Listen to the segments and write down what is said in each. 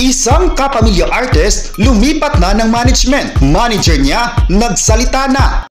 Isang kapamilya artist lumipat na ng management. Manager niya nagsalita na.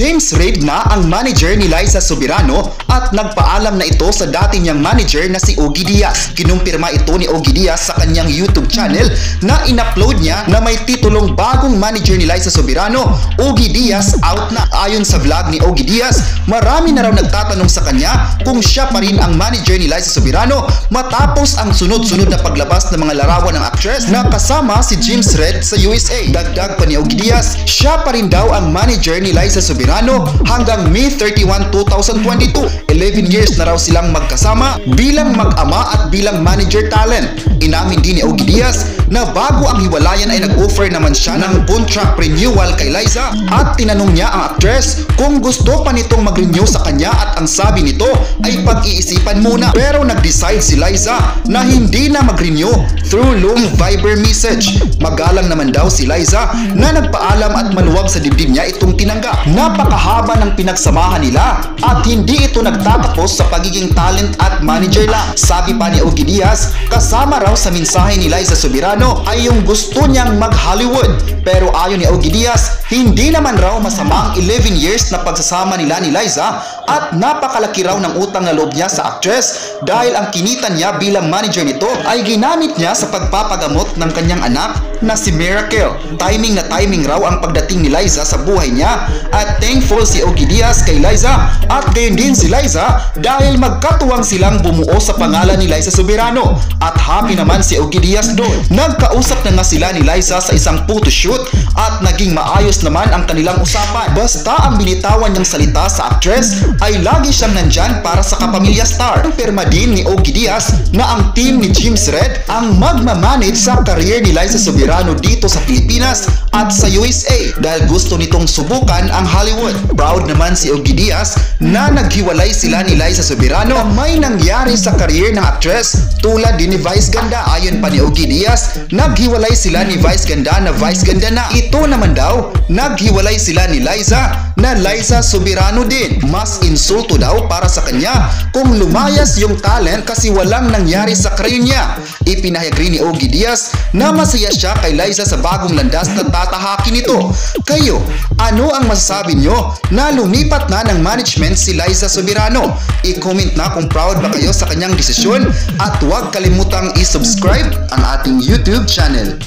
James Reid na ang manager ni Liza Soberano at nagpaalam na ito sa dati niyang manager na si Ogie Diaz. Kinumpirma ito ni Ogie Diaz sa kanyang YouTube channel na in-upload niya na may titulong bagong manager ni Liza Soberano, Ogie Diaz out na. Ayon sa vlog ni Ogie Diaz, marami na raw nagtatanong sa kanya kung siya pa rin ang manager ni Liza Soberano matapos ang sunod-sunod na paglabas ng mga larawan ng actress na kasama si James Reid sa USA. Dagdag pa ni Ogie Diaz, siya pa rin daw ang manager ni Liza Soberano hanggang May 31, 2022. 11 years na raw silang magkasama bilang mag-ama at bilang manager talent. Inamin din ni Ogie Diaz na bago ang hiwalayan ay nag-offer naman siya ng contract renewal kay Liza at tinanong niya ang actress kung gusto pa nitong mag-renew sa kanya at ang sabi nito ay pag-iisipan muna. Pero nag-decide si Liza na hindi na mag-renew through long Viber message. Magalang naman daw si Liza na nagpaalam at maluwag sa dibdib niya itong tinanggap. Napakahaba ng pinagsamahan nila at hindi ito nagtatapos sa pagiging talent at manager lang. Sabi pa ni Ogie Diaz, kasama raw sa mensahe ni Liza Soberano ay yung gusto niyang mag-Hollywood. Pero ayon ni Ogie Diaz, hindi naman raw masama ang 11 years na pagsasama nila ni Liza at napakalaki raw ng utang na loob niya sa actress dahil ang kinita niya bilang manager nito ay ginamit niya sa pagpapagamot ng kanyang anak na si Miracle. Timing na timing raw ang pagdating ni Liza sa buhay niya at thankful si Ogie Diaz kay Liza at gayon din si Liza dahil magkatuwang silang bumuo sa pangalan ni Liza Soberano at happy naman si Ogie Diaz doon. Nagkausap na nga sila ni Liza sa isang photoshoot at naging maayos naman ang kanilang usapan. Basta ang binitawan niyang salita sa actress ay lagi siyang nandyan para sa kapamilya star. Perma din ni Ogie Diaz na ang team ni James Red ang magmamanage sa career ni Liza Soberano dito sa Pilipinas at sa USA dahil gusto nitong subukan ang Hollywood. Proud naman si Ogie Diaz na naghiwalay sila ni Liza Soberano na may nangyari sa career ng actress tulad din ni Vice Ganda. Ayon pa ni Ogie Diaz, naghiwalay sila ni Vice Ganda na Vice Ganda na. Ito naman daw, naghiwalay sila ni Liza na Liza Soberano din. Mas insulto daw para sa kanya kung lumayas yung talent kasi walang nangyari sa career niya. Ipinahayag ni Ogie Diaz na masaya siya kay Liza sa bagong landas na tatahakin nito. Kayo, ano ang masasabi nyo na lumipat na ng management si Liza Soberano? I-comment na kung proud ba kayo sa kanyang desisyon at huwag kalimutang i-subscribe ang ating YouTube channel.